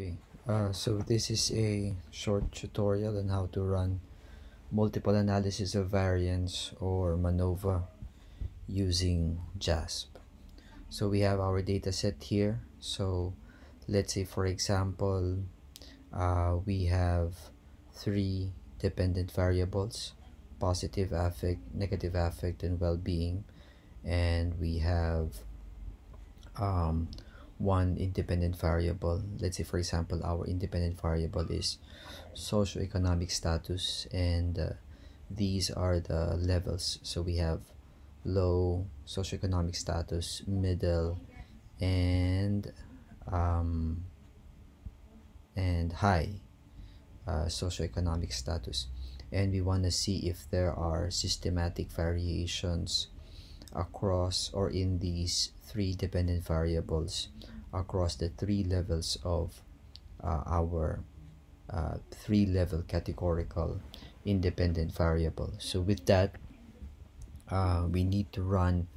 Okay, uh, so this is a short tutorial on how to run multiple analysis of variance or MANOVA using JASP. So we have our data set here. So let's say for example, uh, we have three dependent variables, positive affect, negative affect, and well-being. And we have um, one independent variable. Let's say for example our independent variable is socioeconomic status and uh, these are the levels. So we have low socioeconomic status middle and um, and high uh, socioeconomic status. And we want to see if there are systematic variations across or in these three dependent variables across the three levels of uh, our uh, three level categorical independent variable. So with that uh, we need to run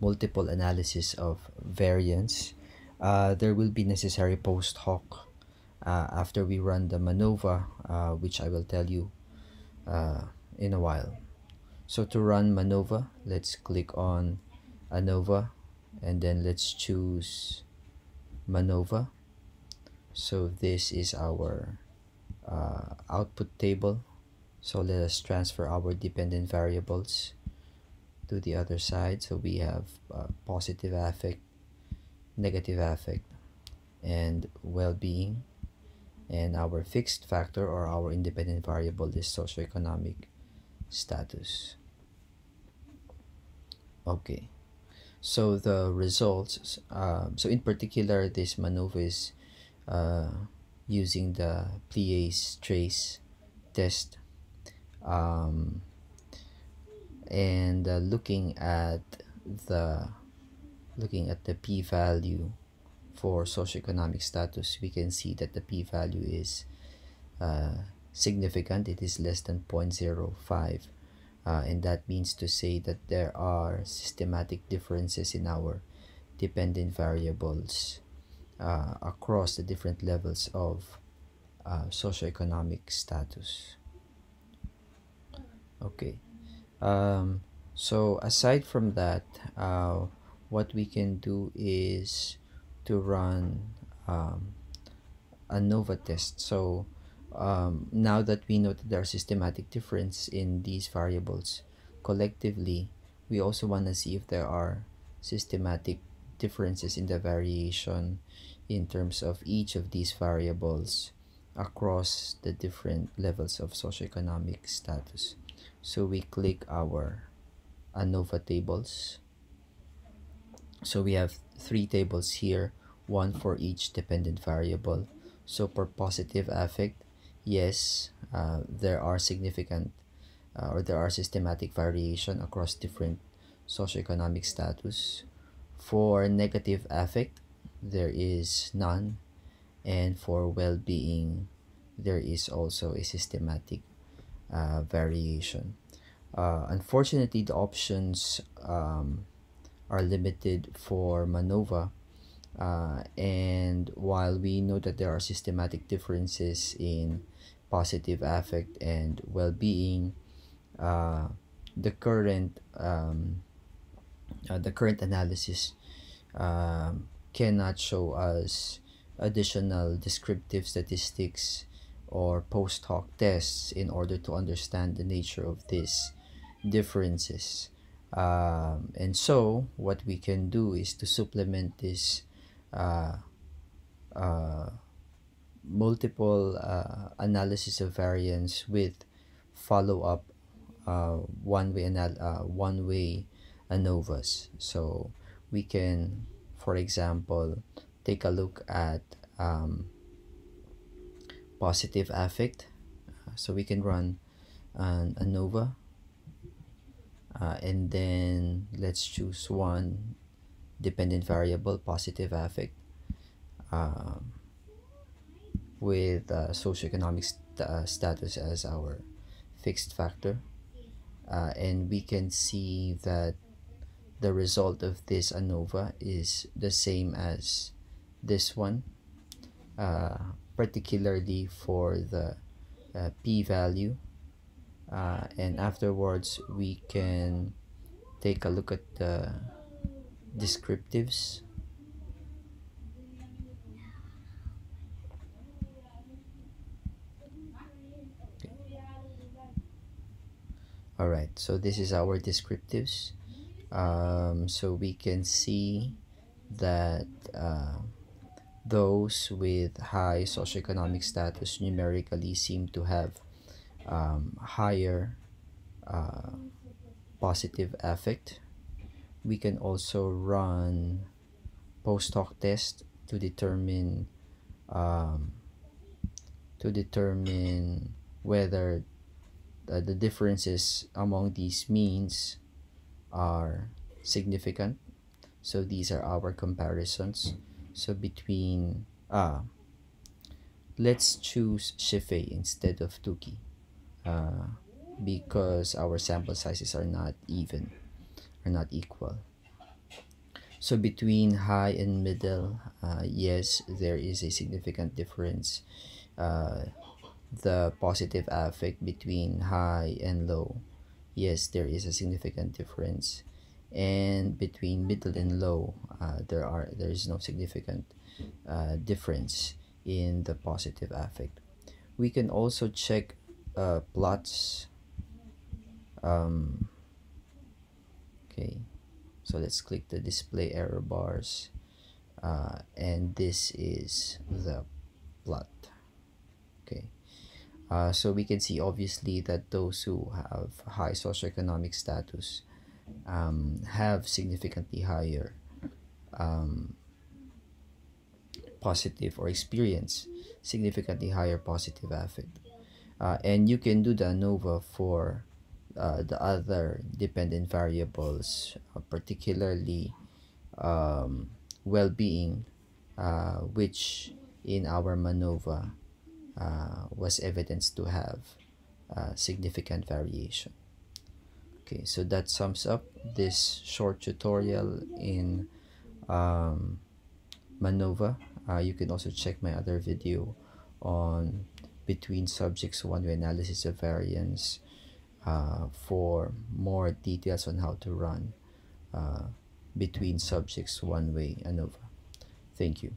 multiple analysis of variance. Uh, there will be necessary post hoc uh, after we run the MANOVA uh, which I will tell you in a while so to run MANOVA let's click on ANOVA and then let's choose MANOVA. So this is our uh, output table. So let us transfer our dependent variables to the other side. So we have uh, positive affect negative affect and well-being. And our fixed factor or our independent variable is socioeconomic status. Okay. So the results um, so in particular this MANOVA is uh, using the Pillai's trace test um, and uh, looking at the looking at the p-value for socioeconomic status we can see that the p-value is uh, significant it is less than 0.05 uh, and that means to say that there are systematic differences in our dependent variables uh, across the different levels of uh, socioeconomic status. Okay. Um, so aside from that uh, what we can do is to run um, ANOVA test. So um, now that we know that there are systematic difference in these variables collectively we also want to see if there are systematic differences in the variation in terms of each of these variables across the different levels of socioeconomic status. So we click our ANOVA tables. So we have three tables here one for each dependent variable. So for positive affect yes, uh, there are significant uh, or there are systematic variation across different socioeconomic status. For negative affect, there is none, and for well-being, there is also a systematic uh, variation. Uh, unfortunately, the options um, are limited for MANOVA uh, and while we know that there are systematic differences in positive affect and well-being uh, the current um, uh, the current analysis um, cannot show us additional descriptive statistics or post hoc tests in order to understand the nature of these differences. Um, and so what we can do is to supplement this uh, uh, multiple uh, analysis of variance with follow-up uh, one-way anal uh, one-way ANOVAs. So we can for example take a look at um, positive affect. So we can run an ANOVA uh, and then let's choose one dependent variable positive affect. Um, with uh, socioeconomic st uh, status as our fixed factor. Uh, and we can see that the result of this ANOVA is the same as this one uh, particularly for the uh, p-value. Uh, and afterwards we can take a look at the descriptives all right so this is our descriptives. Um, so we can see that uh, those with high socioeconomic status numerically seem to have um, higher uh, positive affect we can also run post hoc test to determine um, to determine whether uh, the differences among these means are significant. So these are our comparisons. So between ah let's choose Scheffé instead of Tukey uh, because our sample sizes are not even are not equal. So between high and middle uh, yes there is a significant difference. Uh, the positive affect between high and low. Yes there is a significant difference. And between middle and low uh, there are there is no significant uh, difference in the positive affect. We can also check uh, plots um, okay. So let's click the display error bars uh, and this is the plot uh, so we can see obviously that those who have high socioeconomic status um, have significantly higher um, positive or experience significantly higher positive affect. Uh, and you can do the ANOVA for uh, the other dependent variables uh, particularly um, well-being uh, which in our MANOVA was evidenced to have uh, significant variation. Okay, so that sums up this short tutorial in um, MANOVA. Uh, you can also check my other video on between subjects one-way analysis of variance uh, for more details on how to run uh, between subjects one-way ANOVA. Thank you.